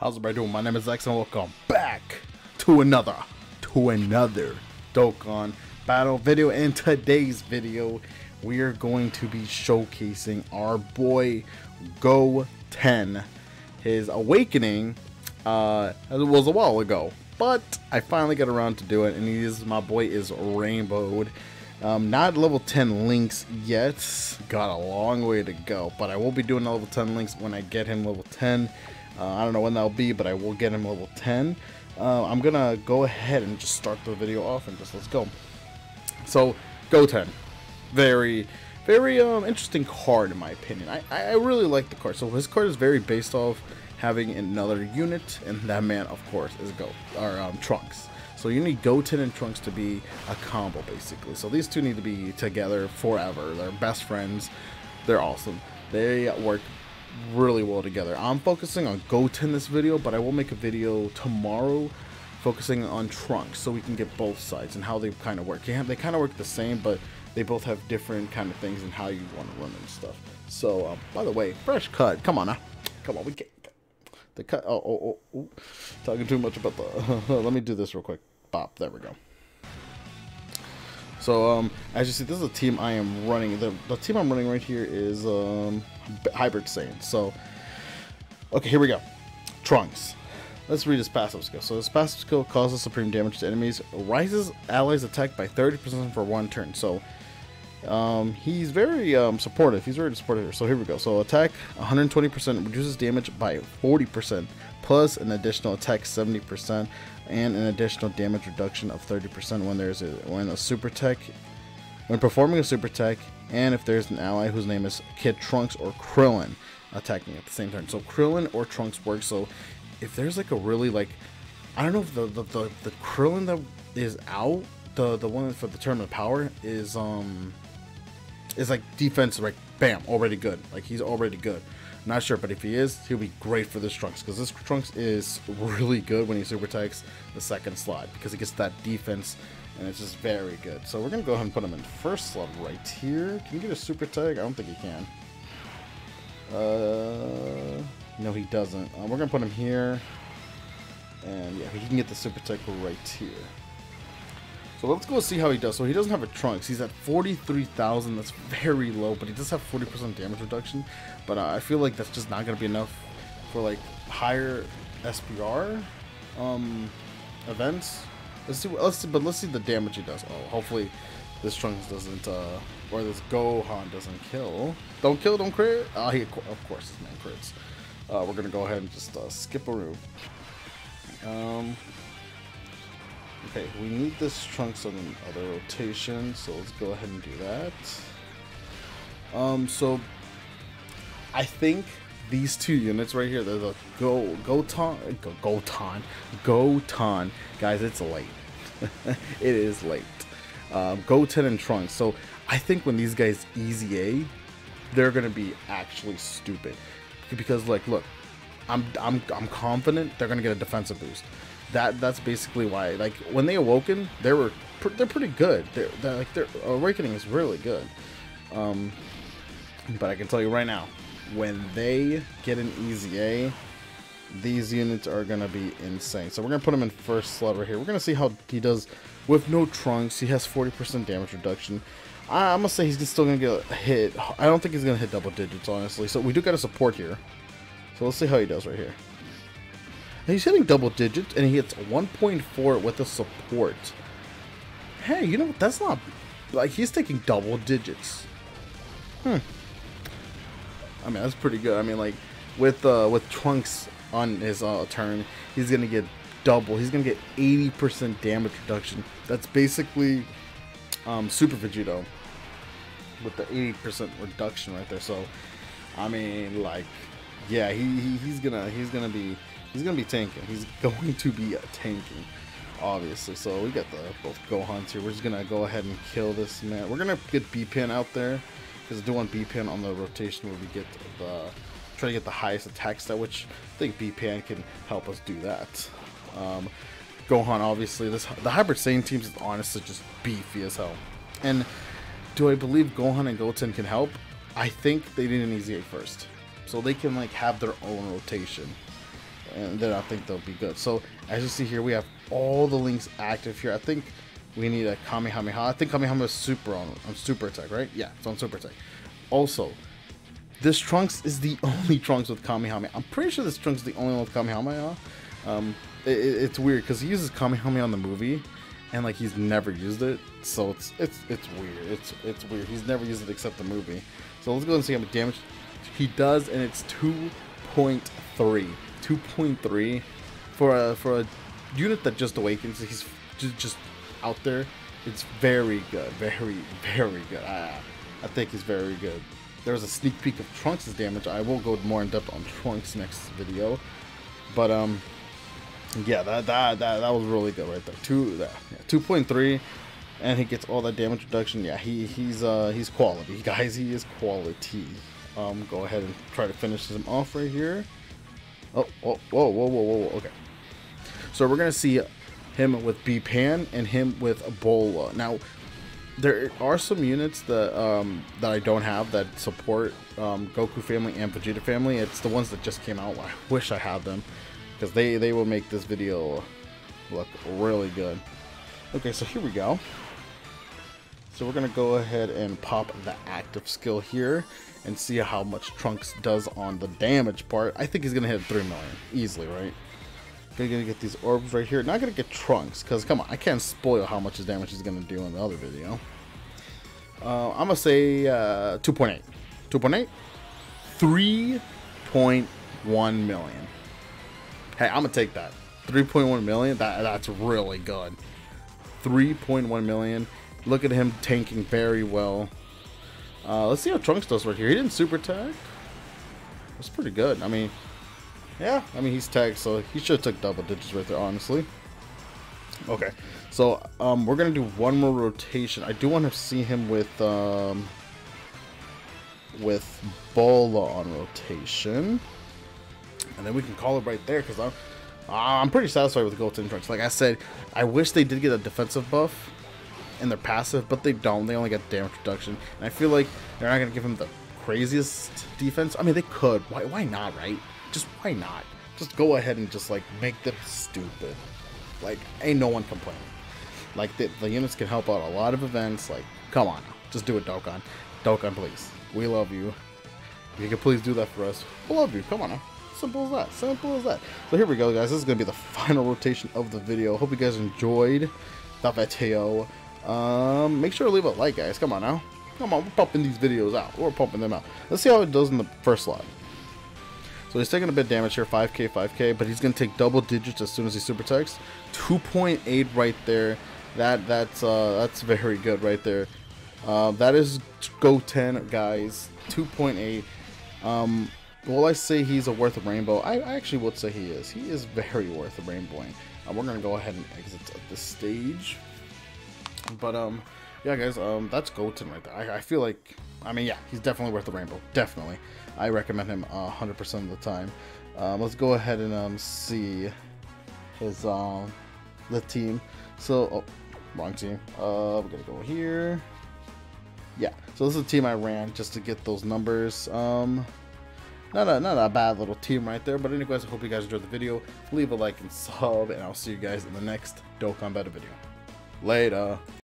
How's everybody doing? My name is X and welcome back to another, to another Dokkan battle video. In today's video, we are going to be showcasing our boy Go 10. His awakening uh, was a while ago, but I finally got around to do it, and he is my boy is rainbowed. Um, not level 10 links yet. Got a long way to go, but I will be doing level 10 links when I get him level 10. Uh, I don't know when that'll be, but I will get him level 10. Uh, I'm gonna go ahead and just start the video off and just let's go. So, Goten. Very, very um, interesting card in my opinion. I, I really like the card. So his card is very based off having another unit, and that man, of course, is Go, or um, Trunks. So you need Goten and Trunks to be a combo, basically. So these two need to be together forever. They're best friends. They're awesome. They work really well together. I'm focusing on Goten this video, but I will make a video tomorrow focusing on Trunks so we can get both sides and how they kind of work. Yeah, they kind of work the same, but they both have different kind of things and how you want to run and stuff. So, uh, by the way, fresh cut. Come on now. Come on, we get the cut. Oh, oh, oh, oh. Talking too much about the. Let me do this real quick. Bop. There we go. So, um, as you see, this is a team I am running. The, the team I'm running right here is um, Hybrid Saiyan. So, okay, here we go. Trunks. Let's read his passive skill. So his passive skill causes supreme damage to enemies, rises allies attack by 30% for one turn. So um, he's very um, supportive. He's very supportive. So here we go. So attack 120% reduces damage by 40%, plus an additional attack 70%, and an additional damage reduction of 30% when there's a when a super tech when performing a super tech, and if there's an ally whose name is Kid Trunks or Krillin attacking at the same turn. So Krillin or Trunks work. So if there's like a really like I don't know if the the, the, the Krillin that is out, the the one for the tournament power is um is like defense like bam, already good. Like he's already good. Not sure, but if he is, he'll be great for this Trunks because this Trunks is really good when he super takes the second slot because he gets that defense and it's just very good. So we're gonna go ahead and put him in first slot right here. Can you get a super tag? I don't think he can. Uh, no, he doesn't. Uh, we're gonna put him here, and yeah, he can get the super tag right here. So let's go see how he does. So he doesn't have a trunks. He's at 43,000. That's very low, but he does have 40% damage reduction. But uh, I feel like that's just not gonna be enough for like higher SBR um, events. Let's see. Let's see. But let's see the damage he does. Oh, hopefully this Trunks doesn't, uh, or this Gohan doesn't kill. Don't kill, don't crit. Oh, he, of course, this man crits. Uh, we're gonna go ahead and just uh, skip a room. Um, okay, we need this Trunks on another rotation, so let's go ahead and do that. Um, so I think these two units right here, they're the Go Goten, Go, Goten, Goten. Guys, it's late. it is late um, Goten and Trunks. So I think when these guys EZA, they're gonna be actually stupid because like look, I'm I'm I'm confident they're gonna get a defensive boost. That that's basically why like when they awoken they were pr they're pretty good. They're, they're like their awakening is really good. Um, but I can tell you right now, when they get an EZA, these units are to be insane. So we're to put him in first slot right here. We're to see how he does with no trunks. He has 40% damage reduction. I, am to say he's still to get hit. I don't think he's to hit double digits, honestly. So we do got a support here. So let's see how he does right here. He's hitting double digits, and he hits 1.4 with the support. Hey, you know what? That's not... Like, he's taking double digits. Hmm. I mean, that's pretty good. I mean, like, with uh, with Trunks on his uh, turn, he's gonna get double. He's gonna get 80% damage reduction. That's basically um, Super Vegito with the 80% reduction right there. So, I mean, like, yeah, he, he he's gonna he's gonna be he's gonna be tanking. He's going to be tanking, obviously. So we got the both Gohans here. We're just gonna go ahead and kill this man. We're gonna get B-Pan out there because I do want B-Pan on the rotation where we get the try to get the highest attack stat, which I think B-Pan can help us do that. Um, Gohan, obviously, this the Hybrid Saiyan teams is honestly just beefy as hell. And do I believe Gohan and Goten can help? I think they need an EZA first. So they can like have their own rotation. And then I think they'll be good. So as you see here, we have all the links active here. I think we need a Kamehameha. I think Kamehameha is super on, on super attack, right? Yeah, it's on super attack. Also, this Trunks is the only Trunks with Kamehameha. I'm pretty sure this Trunks is the only one with Kamehameha. Um, it, it's weird because he uses Kamehameha on the movie, and like he's never used it, so it's it's it's weird. It's it's weird. He's never used it except the movie. So let's go and see how much damage he does, and it's 2.3. 2.3 for a for a unit that just awakens. He's just, out there. It's very good, very very good. I I think he's very good. There's a sneak peek of Trunks' damage. I will go more in depth on Trunks next video, but um yeah, that that that, that was really good right there. Two that yeah, two point three, and he gets all that damage reduction. Yeah, he he's uh he's quality, guys. He is quality. Um, go ahead and try to finish him off right here. Oh, whoa, whoa, whoa, whoa, whoa. Okay. So we're gonna see him with B-Pan and him with Ebola. Now, there are some units that um, that I don't have that support um, Goku family and Vegeta family. It's the ones that just came out. I wish I had them because they they will make this video look really good. Okay, so here we go. So we're gonna go ahead and pop the active skill here and see how much Trunks does on the damage part. I think he's gonna hit 3 million easily, right? Gonna get these orbs right here. Not gonna get Trunks, because come on, I can't spoil how much his damage he's gonna do in the other video. Uh, I'm gonna say uh, 2.8. 2.8? 3.1 million. Hey, I'm gonna take that. 3.1 million. That that's really good. 3.1 million. Look at him tanking very well. Uh, let's see how Trunks does right here. He didn't super tag. That's pretty good. I mean, yeah. I mean, he's tagged, so he should have took double digits right there, honestly. Okay, so um, we're gonna do one more rotation. I do want to see him with um, with Bola on rotation and then we can call it right there because I'm I'm pretty satisfied with Goten Trunks. Like I said, I wish they did get a defensive buff in their passive, but they don't. They only get damage reduction, and I feel like they're not gonna give him the craziest defense. I mean, they could. Why? Why not? Right? Just why not? Just go ahead and just like make them stupid. Like ain't no one complaining. Like the, the units can help out a lot of events. Like come on, just do it, Dokkan. Dokkan, please. We love you. If you could please do that for us, we love you. Come on now. Simple as that. Simple as that. So here we go, guys. This is going to be the final rotation of the video. Hope you guys enjoyed the video. Um, make sure to leave a like, guys. Come on now. Come on, we're pumping these videos out. We're pumping them out. Let's see how it does in the first slot. So he's taking a bit damage here, 5k, 5k, but he's going to take double digits as soon as he super attacks. 2.8 right there. That That's uh, that's very good right there. Uh, that is Goten, guys. 2.8. Um, Will I say he's a worth a rainbow? I, I actually would say he is. He is very worth a rainbowing. Uh, we're gonna go ahead and exit this stage. But um, yeah, guys, um, that's Goten right there. I, I feel like, I mean, yeah, he's definitely worth the rainbow. Definitely, I recommend him uh, 100% of the time. Um, let's go ahead and um see his um the team. So, oh, wrong team. Uh, we're gonna go here. Yeah, so this is the team I ran just to get those numbers. Um, not a, not a bad little team right there. But anyways, I hope you guys enjoyed the video. Leave a like and sub, and I'll see you guys in the next Dokkan Beta video. Later.